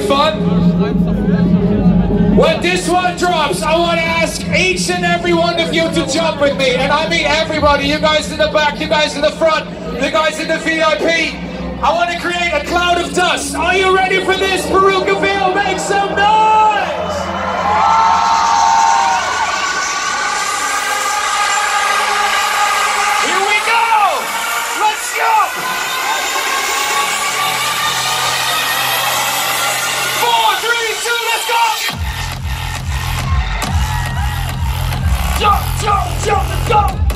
having fun? When this one drops, I want to ask each and every one of you to jump with me. And I mean everybody, you guys in the back, you guys in the front, the guys in the VIP. I want to create a cloud of dust. Are you ready for this, Peru 叫叫叫。